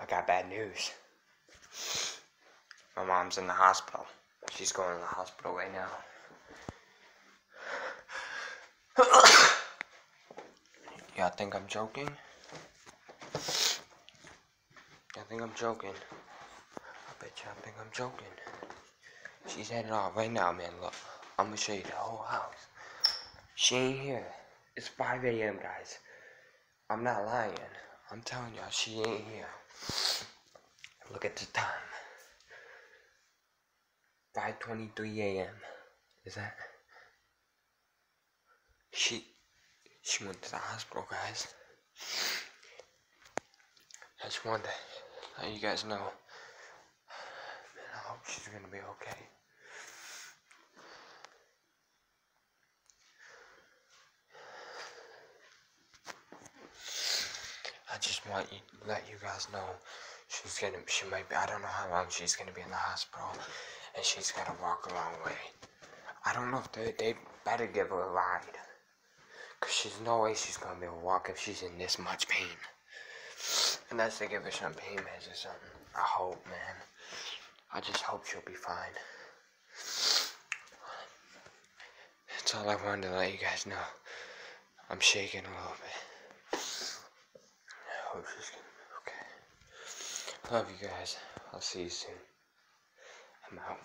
I got bad news. My mom's in the hospital. She's going to the hospital right now. Y'all think I'm joking? Y'all think I'm joking? I bet y'all think I'm joking. She's headed off right now, man. Look, I'm gonna show you the whole house. She ain't here. It's 5 a.m., guys. I'm not lying. I'm telling y'all, she ain't here. Look at the time. 5:23 a.m. Is that? She she went to the hospital, guys. I just wanted to let you guys know. Man, I hope she's gonna be okay. I just want you let you guys know she's gonna she might be I don't know how long she's gonna be in the hospital and she's gotta walk a long way. I don't know if they they better give her a ride. Cause she's no way she's gonna be able to walk if she's in this much pain. Unless they give her some pain meds or something. I hope, man. I just hope she'll be fine. That's all I wanted to let you guys know. I'm shaking a little bit. I hope she's gonna okay. Love you guys. I'll see you soon. I'm out.